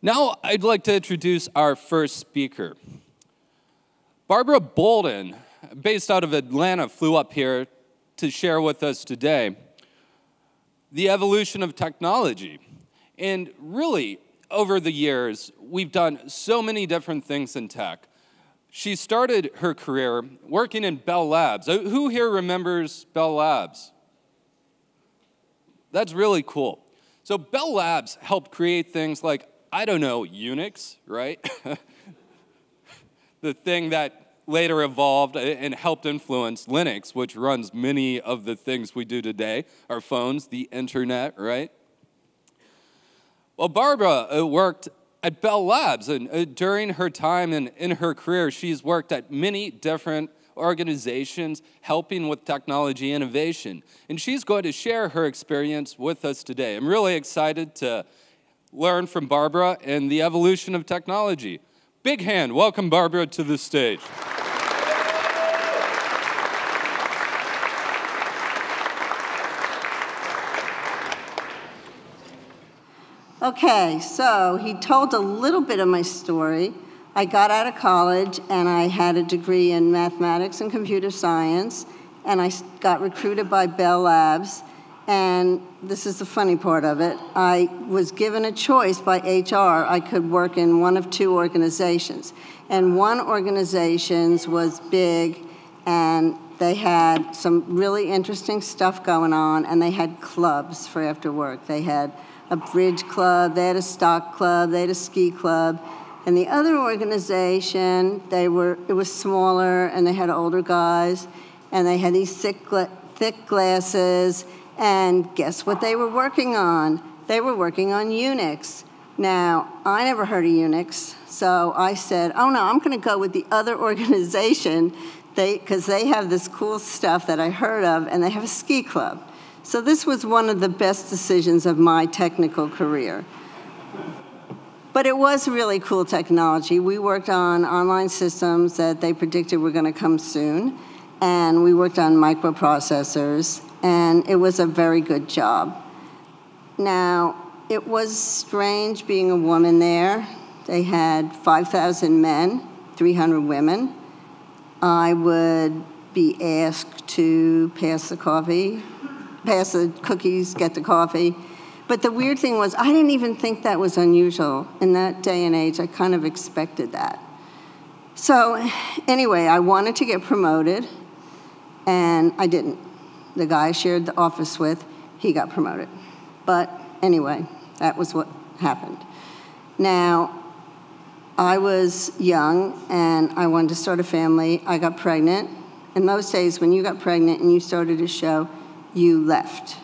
Now, I'd like to introduce our first speaker. Barbara Bouldin, based out of Atlanta, flew up here to share with us today the evolution of technology. And really, over the years, we've done so many different things in tech. She started her career working in Bell Labs. Uh, who here remembers Bell Labs? That's really cool. So, Bell Labs helped create things like, I don't know, Unix, right? the thing that later evolved and helped influence Linux, which runs many of the things we do today our phones, the internet, right? Well, Barbara uh, worked at Bell Labs, and uh, during her time and in her career, she's worked at many different organizations helping with technology innovation. And she's going to share her experience with us today. I'm really excited to learn from Barbara and the evolution of technology. Big hand, welcome Barbara to the stage. Okay, so he told a little bit of my story. I got out of college and I had a degree in mathematics and computer science, and I got recruited by Bell Labs. And this is the funny part of it. I was given a choice by HR. I could work in one of two organizations. And one organization was big, and they had some really interesting stuff going on, and they had clubs for after work. They had a bridge club, they had a stock club, they had a ski club. And the other organization, they were, it was smaller and they had older guys and they had these thick, thick glasses. And guess what they were working on? They were working on Unix. Now, I never heard of Unix, so I said, oh no, I'm going to go with the other organization because they, they have this cool stuff that I heard of, and they have a ski club. So this was one of the best decisions of my technical career. But it was really cool technology. We worked on online systems that they predicted were going to come soon, and we worked on microprocessors, and it was a very good job. Now, it was strange being a woman there. They had 5,000 men, 300 women. I would be asked to pass the coffee pass the cookies, get the coffee. But the weird thing was, I didn't even think that was unusual. In that day and age, I kind of expected that. So, anyway, I wanted to get promoted, and I didn't. The guy I shared the office with, he got promoted. But anyway, that was what happened. Now, I was young and I wanted to start a family. I got pregnant. In those days, when you got pregnant and you started a show, you left.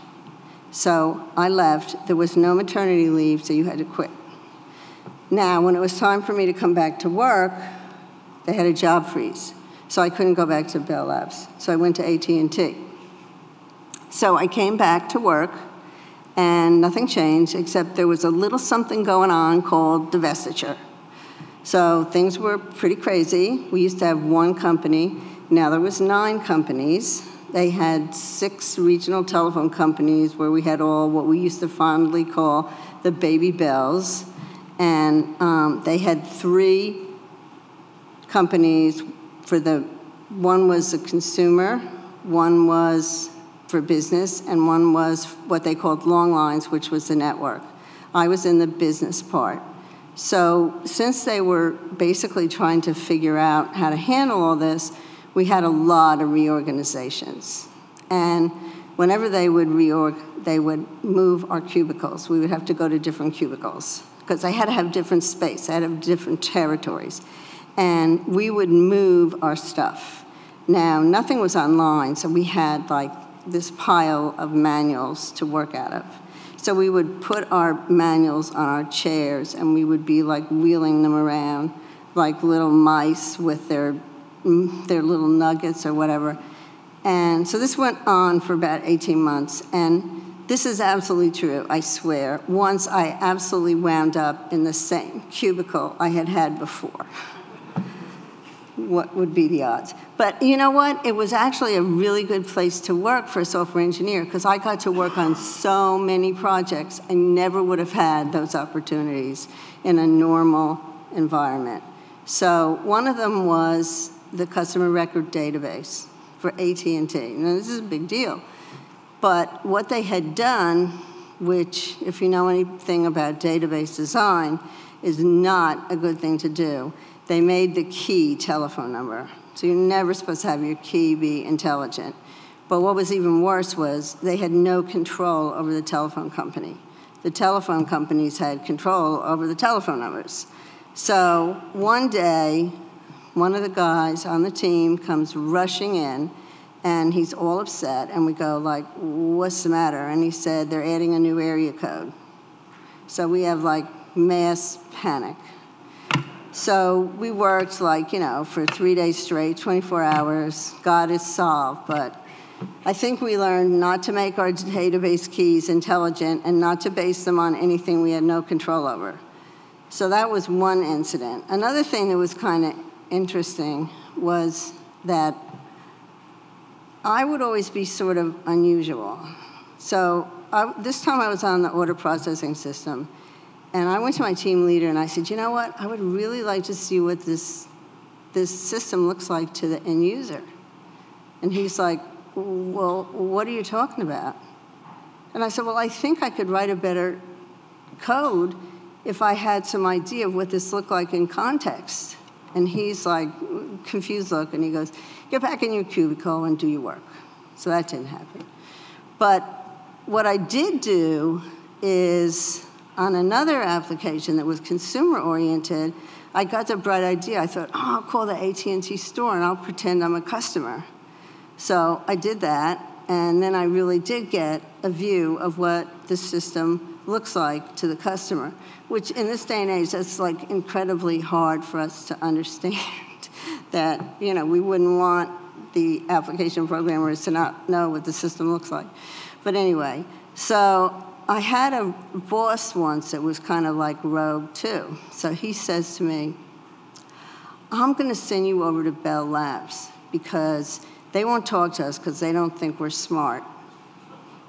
So I left. There was no maternity leave, so you had to quit. Now, when it was time for me to come back to work, they had a job freeze. So I couldn't go back to Bell Labs. So I went to AT&T. So I came back to work, and nothing changed except there was a little something going on called divestiture. So things were pretty crazy. We used to have one company. Now there was nine companies. They had six regional telephone companies where we had all what we used to fondly call the baby bells. And um, they had three companies for the one was a consumer, one was for business, and one was what they called long lines, which was the network. I was in the business part. So, since they were basically trying to figure out how to handle all this, we had a lot of reorganizations. And whenever they would reorg, they would move our cubicles. We would have to go to different cubicles because they had to have different space, they had to have different territories. And we would move our stuff. Now, nothing was online, so we had like this pile of manuals to work out of. So we would put our manuals on our chairs and we would be like wheeling them around like little mice with their mm, their little nuggets or whatever. And so this went on for about 18 months. And this is absolutely true, I swear. Once I absolutely wound up in the same cubicle I had had before. What would be the odds. But you know what? It was actually a really good place to work for a software engineer because I got to work on so many projects. I never would have had those opportunities in a normal environment. So one of them was the customer record database for AT&T. Now this is a big deal. But what they had done, which if you know anything about database design, is not a good thing to do. They made the key telephone number. So you're never supposed to have your key be intelligent. But what was even worse was they had no control over the telephone company. The telephone companies had control over the telephone numbers. So one day, one of the guys on the team comes rushing in and he's all upset and we go like what's the matter and he said they're adding a new area code so we have like mass panic. So we worked like, you know, for three days straight, 24 hours. God is solved. But I think we learned not to make our database keys intelligent and not to base them on anything we had no control over. So that was one incident. Another thing that was kind of interesting was that I would always be sort of unusual. So I, this time I was on the order processing system. And I went to my team leader and I said, you know what? I would really like to see what this, this system looks like to the end user. And he's like, well, what are you talking about? And I said, well, I think I could write a better code if I had some idea of what this looked like in context. And he's like, confused look, and he goes, get back in your cubicle and do your work. So that didn't happen. But what I did do is on another application that was consumer oriented, I got the bright idea. I thought, oh, I'll call the AT&T store and I'll pretend I'm a customer. So I did that, and then I really did get a view of what the system looks like to the customer, which in this day and age, that's like incredibly hard for us to understand that, you know, we wouldn't want the application programmers to not know what the system looks like. But anyway, so I had a boss once that was kind of like rogue too. So he says to me, I'm going to send you over to Bell Labs because they won't talk to us because they don't think we're smart.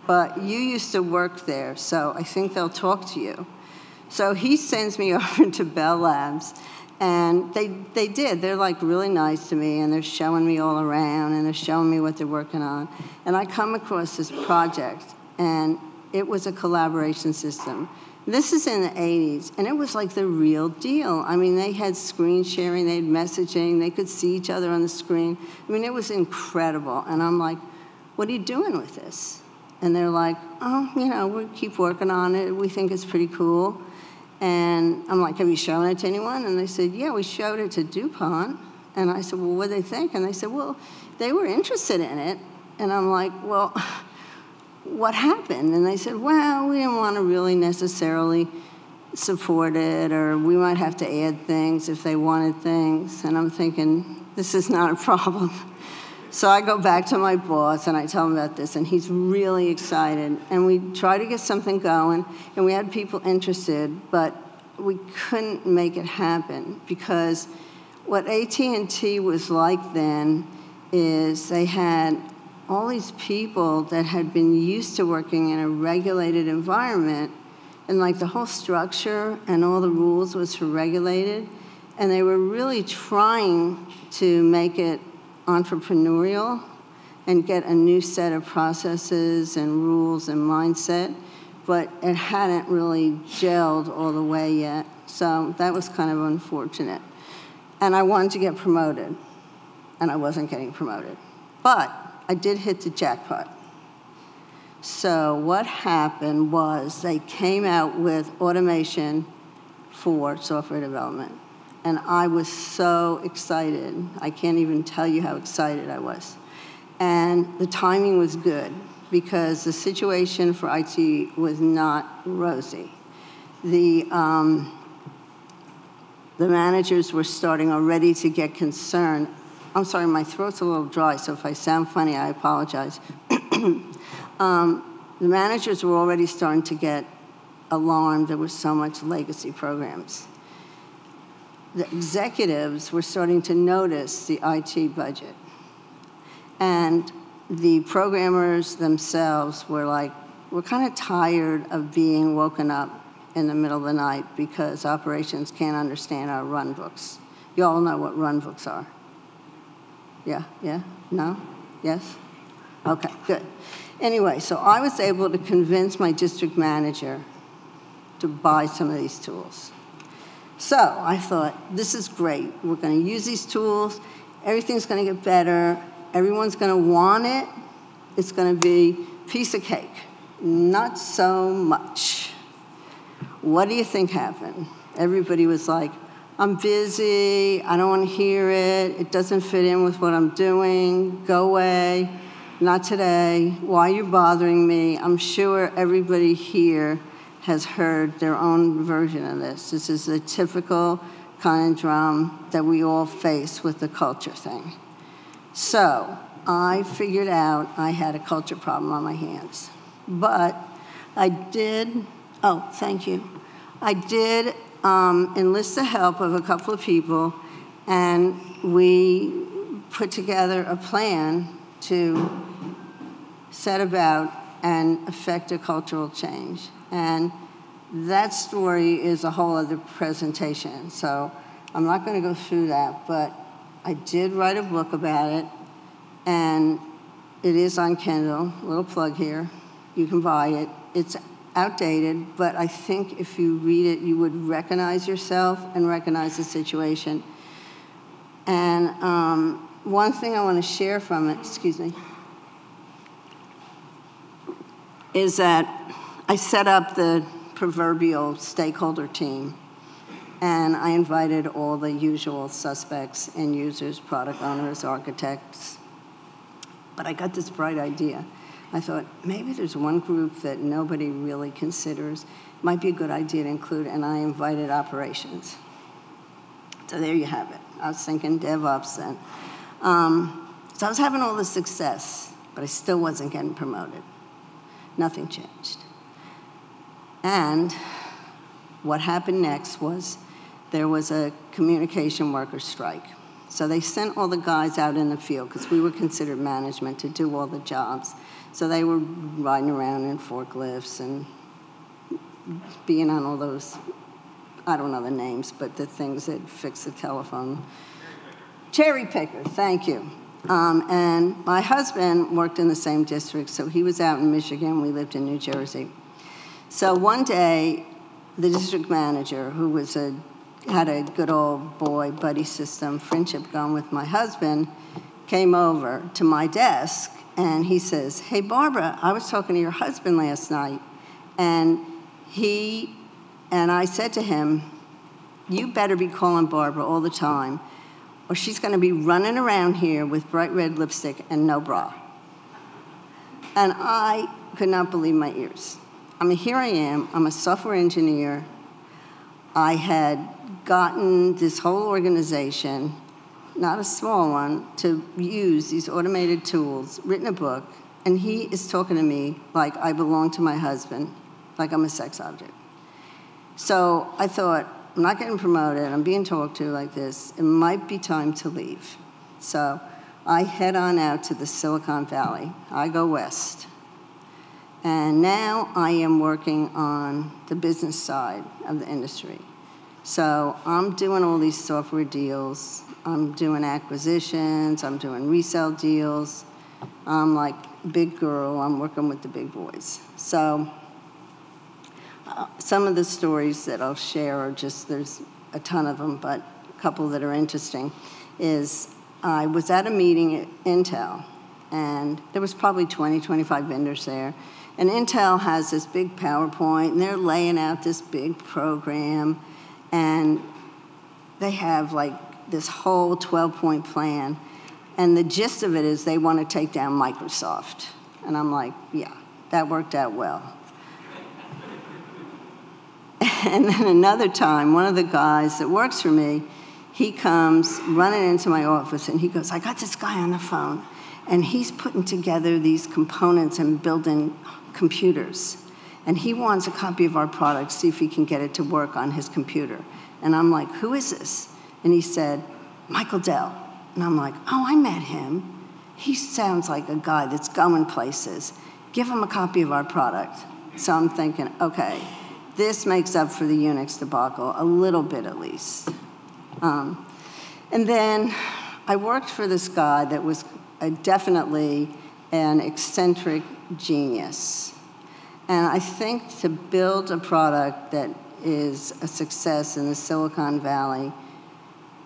But you used to work there, so I think they'll talk to you. So he sends me over to Bell Labs, and they, they did. They're like really nice to me, and they're showing me all around, and they're showing me what they're working on. And I come across this project, and it was a collaboration system. This is in the 80s, and it was like the real deal. I mean, they had screen sharing, they had messaging, they could see each other on the screen. I mean, it was incredible. And I'm like, what are you doing with this? And they're like, oh, you know, we keep working on it. We think it's pretty cool. And I'm like, have you shown it to anyone? And they said, yeah, we showed it to DuPont. And I said, well, what do they think? And they said, well, they were interested in it. And I'm like, well, what happened? And they said, well, we didn't want to really necessarily support it, or we might have to add things if they wanted things. And I'm thinking, this is not a problem. So I go back to my boss and I tell him about this, and he's really excited. And we try to get something going, and we had people interested, but we couldn't make it happen because what AT&T was like then is they had all these people that had been used to working in a regulated environment, and like the whole structure and all the rules was for regulated, and they were really trying to make it entrepreneurial and get a new set of processes and rules and mindset, but it hadn't really gelled all the way yet. So that was kind of unfortunate. And I wanted to get promoted, and I wasn't getting promoted. But I did hit the jackpot. So what happened was they came out with automation for software development. And I was so excited. I can't even tell you how excited I was. And the timing was good because the situation for IT was not rosy. The, um, the managers were starting already to get concerned I'm sorry, my throat's a little dry, so if I sound funny, I apologize. um, the managers were already starting to get alarmed there was so much legacy programs. the executives were starting to notice the IT budget. And the programmers themselves were like, we're kind of tired of being woken up in the middle of the night because operations can't understand our run books. You all know what run books are. Yeah, yeah, no, yes? Okay, good. Anyway, so I was able to convince my district manager to buy some of these tools. So I thought, this is great. We're going to use these tools. Everything's going to get better. Everyone's going to want it. It's going to be piece of cake. Not so much. What do you think happened? Everybody was like, I'm busy. I don't want to hear it. It doesn't fit in with what I'm doing. Go away. Not today. Why are you bothering me? I'm sure everybody here has heard their own version of this. This is the typical conundrum that we all face with the culture thing. So I figured out I had a culture problem on my hands. But I did, oh, thank you. I did um, enlist the help of a couple of people, and we put together a plan to set about and affect a cultural change. And that story is a whole other presentation. So I'm not going to go through that, but I did write a book about it, and it is on Kindle. Little plug here. You can buy it. It's outdated, but I think if you read it, you would recognize yourself and recognize the situation. And um, one thing I want to share from it, excuse me, is that I set up the proverbial stakeholder team, and I invited all the usual suspects end users, product owners, architects. But I got this bright idea. I thought maybe there's one group that nobody really considers. Might be a good idea to include, and I invited operations. So there you have it. I was thinking DevOps then. Um, so I was having all the success, but I still wasn't getting promoted. Nothing changed. And what happened next was there was a communication worker strike. So they sent all the guys out in the field because we were considered management to do all the jobs. So they were riding around in forklifts and being on all those, I don't know the names, but the things that fix the telephone. Cherry picker, thank you. Um, and my husband worked in the same district, so he was out in Michigan. We lived in New Jersey. So one day, the district manager, who was a had a good old boy buddy system friendship going with my husband, came over to my desk and he says, "Hey Barbara, I was talking to your husband last night, and he and I said to him, you better be calling Barbara all the time, or she's going to be running around here with bright red lipstick and no bra." And I could not believe my ears. I mean, here I am, I'm a software engineer. I had gotten this whole organization, not a small one, to use these automated tools, written a book, and he is talking to me like I belong to my husband, like I'm a sex object. So I thought, I'm not getting promoted, I'm being talked to like this, it might be time to leave. So I head on out to the Silicon Valley. I go west. And now I am working on the business side of the industry. So I'm doing all these software deals. I'm doing acquisitions. I'm doing resale deals. I'm like big girl. I'm working with the big boys. So uh, some of the stories that I'll share are just there's a ton of them, but a couple that are interesting is I was at a meeting at Intel, and there was probably 20, 25 vendors there. And Intel has this big PowerPoint, and they're laying out this big program, and they have like this whole 12 point plan. And the gist of it is they want to take down Microsoft. And I'm like, yeah, that worked out well. and then another time, one of the guys that works for me, he comes running into my office and he goes, I got this guy on the phone, and he's putting together these components and building computers. And he wants a copy of our product, see if he can get it to work on his computer. And I'm like, who is this? And he said, Michael Dell. And I'm like, oh, I met him. He sounds like a guy that's going places. Give him a copy of our product. So I'm thinking, okay, this makes up for the Unix debacle, a little bit at least. Um, and then I worked for this guy that was definitely an eccentric genius. And I think to build a product that is a success in the Silicon Valley,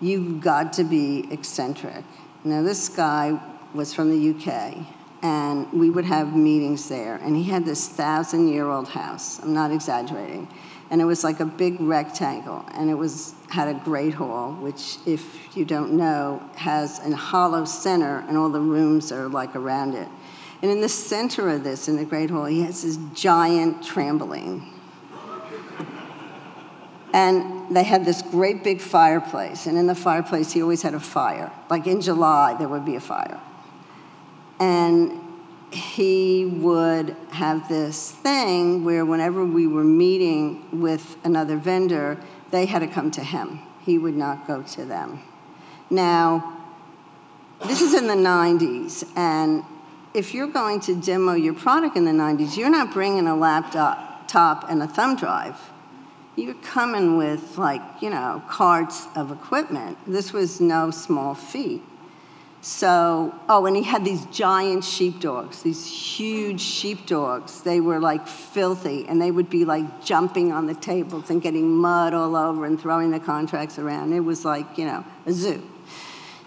you've got to be eccentric. Now, this guy was from the UK, and we would have meetings there, and he had this thousand year old house. I'm not exaggerating. And it was like a big rectangle, and it was had a great hall, which, if you don't know, has a hollow center, and all the rooms are like around it. And in the center of this, in the Great Hall, he has this giant trampoline. And they had this great big fireplace. And in the fireplace, he always had a fire. Like in July, there would be a fire. And he would have this thing where whenever we were meeting with another vendor, they had to come to him. He would not go to them. Now, this is in the 90s, and if you're going to demo your product in the 90s, you're not bringing a laptop top and a thumb drive. You're coming with, like, you know, carts of equipment. This was no small feat. So, oh, and he had these giant sheepdogs, these huge sheepdogs. They were like filthy, and they would be like jumping on the tables and getting mud all over and throwing the contracts around. It was like, you know, a zoo.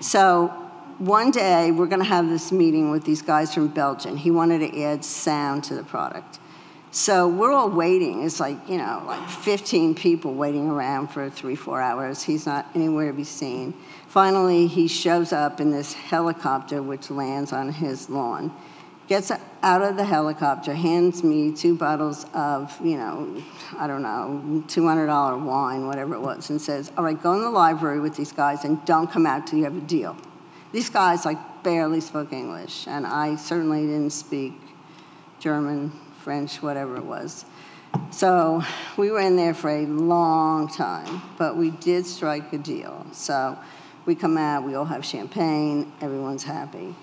So, one day we're going to have this meeting with these guys from Belgium. He wanted to add sound to the product. So we're all waiting. It's like, you know, like 15 people waiting around for three, four hours. He's not anywhere to be seen. Finally, he shows up in this helicopter, which lands on his lawn, gets out of the helicopter, hands me two bottles of, you know, I don't know, $200 wine, whatever it was, and says, All right, go in the library with these guys and don't come out till you have a deal. These guys like barely spoke English, and I certainly didn't speak German, French, whatever it was. So we were in there for a long time, but we did strike a deal. So we come out, we all have champagne, everyone's happy.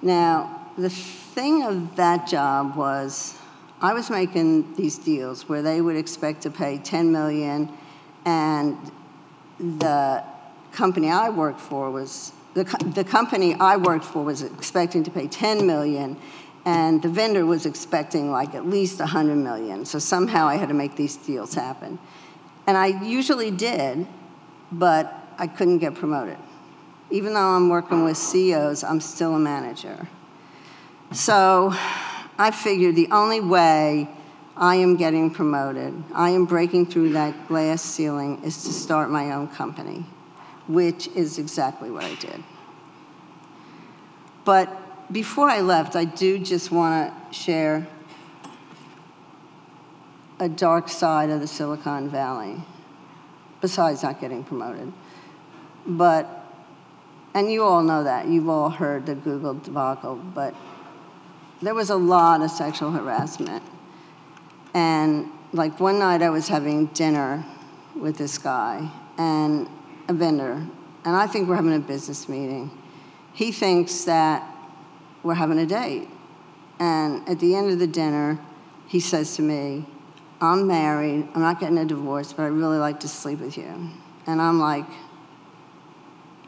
Now, the thing of that job was I was making these deals where they would expect to pay 10 million and the company I worked for was the, the company I worked for was expecting to pay 10 million, and the vendor was expecting like at least 100 million. So somehow I had to make these deals happen. And I usually did, but I couldn't get promoted. Even though I'm working with CEOs, I'm still a manager. So I figured the only way I am getting promoted, I am breaking through that glass ceiling, is to start my own company which is exactly what I did. But before I left, I do just want to share a dark side of the Silicon Valley, besides not getting promoted. But, and you all know that, you've all heard the Google debacle, but there was a lot of sexual harassment. And like one night I was having dinner with this guy, and a vendor, and I think we're having a business meeting. He thinks that we're having a date. And at the end of the dinner, he says to me, I'm married, I'm not getting a divorce, but I'd really like to sleep with you. And I'm like,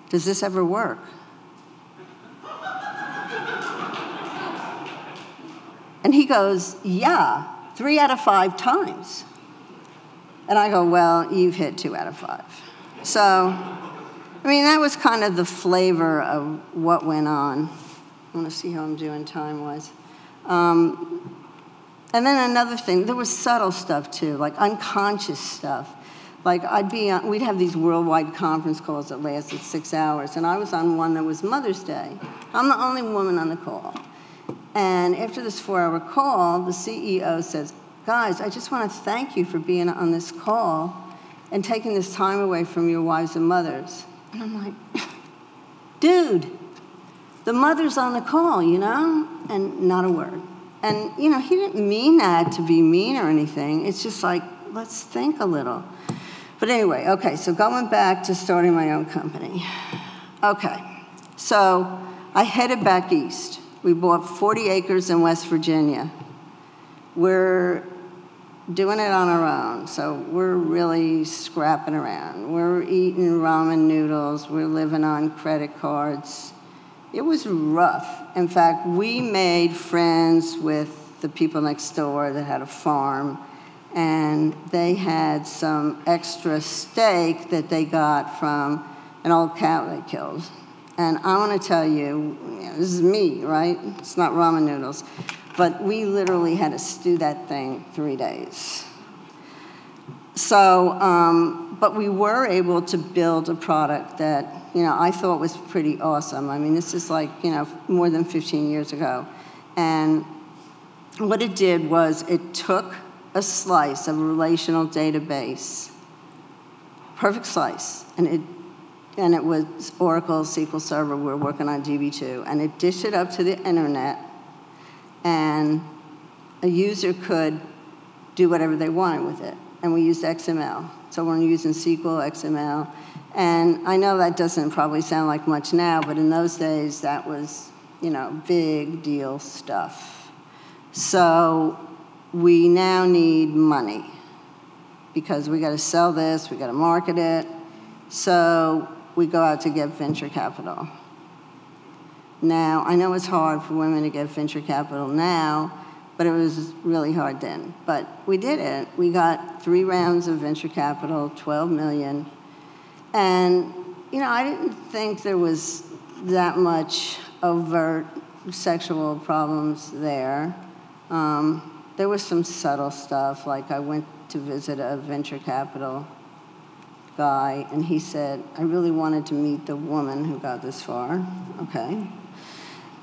does this ever work? And he goes, yeah, three out of five times. And I go, well, you've hit two out of five. So, I mean, that was kind of the flavor of what went on. I want to see how I'm doing time wise. Um, and then another thing, there was subtle stuff too, like unconscious stuff. Like I'd be on, we'd have these worldwide conference calls that lasted six hours, and I was on one that was Mother's Day. I'm the only woman on the call. And after this four hour call, the CEO says, Guys, I just want to thank you for being on this call and taking this time away from your wives and mothers. And I'm like, dude, the mother's on the call, you know? And not a word. And, you know, he didn't mean that to be mean or anything. It's just like, let's think a little. But anyway, okay, so going back to starting my own company. Okay, so I headed back east. We bought 40 acres in West Virginia. We're doing it on our own, so we're really scrapping around. We're eating ramen noodles, we're living on credit cards. It was rough. In fact, we made friends with the people next door that had a farm, and they had some extra steak that they got from an old cow they killed. And I want to tell you, this is me, right? It's not ramen noodles. But we literally had to stew that thing three days. So, um, but we were able to build a product that, you know, I thought was pretty awesome. I mean, this is like, you know, more than 15 years ago. And what it did was it took a slice of a relational database, perfect slice, and it and it was Oracle SQL Server. We were working on DB2, and it dished it up to the internet, and a user could do whatever they wanted with it. And we used XML. So we're using SQL, XML. And I know that doesn't probably sound like much now, but in those days, that was, you know, big deal stuff. So we now need money because we got to sell this, we got to market it. So we go out to get venture capital. Now, I know it's hard for women to get venture capital now, but it was really hard then. But we did it. We got three rounds of venture capital, 12 million. And, you know, I didn't think there was that much overt sexual problems there. Um, there was some subtle stuff, like I went to visit a venture capital guy, and he said, I really wanted to meet the woman who got this far. Okay.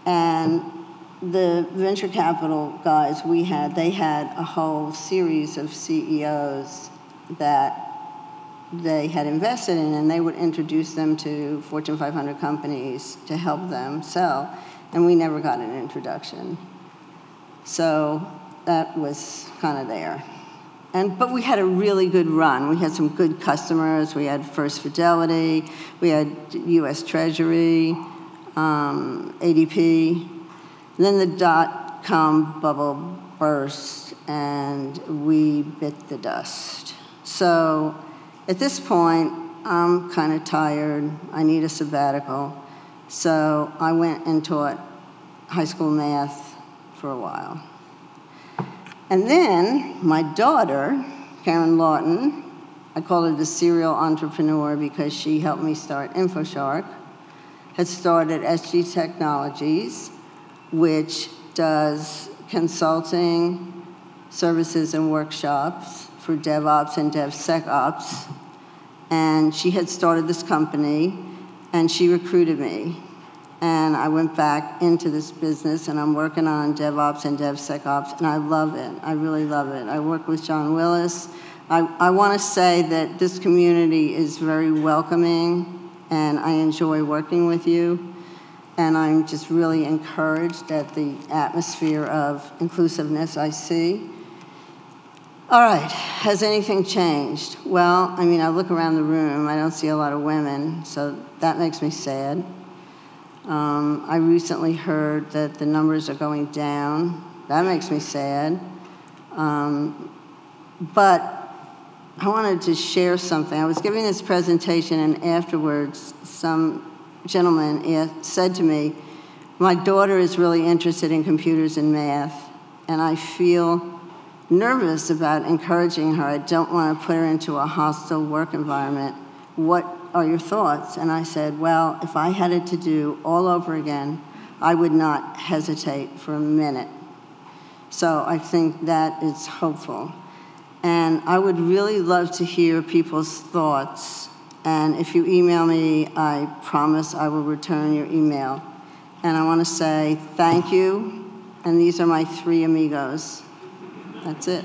And the venture capital guys we had, they had a whole series of CEOs that they had invested in, and they would introduce them to Fortune 500 companies to help them sell, and we never got an introduction. So that was kind of there. And, but we had a really good run. We had some good customers. We had First Fidelity, we had U.S. Treasury, um, ADP. Then the dot com bubble burst, and we bit the dust. So at this point, I'm kind of tired. I need a sabbatical. So I went and taught high school math for a while. And then my daughter, Karen Lawton, I call her the serial entrepreneur because she helped me start InfoShark, had started SG Technologies, which does consulting, services, and workshops for DevOps and DevSecOps. And she had started this company, and she recruited me and I went back into this business and I'm working on DevOps and DevSecOps and I love it. I really love it. I work with John Willis. I, I want to say that this community is very welcoming and I enjoy working with you. And I'm just really encouraged at the atmosphere of inclusiveness I see. All right, has anything changed? Well, I mean, I look around the room, I don't see a lot of women, so that makes me sad. Um, I recently heard that the numbers are going down. That makes me sad. Um, but I wanted to share something. I was giving this presentation, and afterwards, some gentleman eh, said to me, My daughter is really interested in computers and math, and I feel nervous about encouraging her. I don't want to put her into a hostile work environment. What are your thoughts? And I said, Well, if I had it to do all over again, I would not hesitate for a minute. So I think that is hopeful. And I would really love to hear people's thoughts. And if you email me, I promise I will return your email. And I want to say thank you. And these are my three amigos. That's it.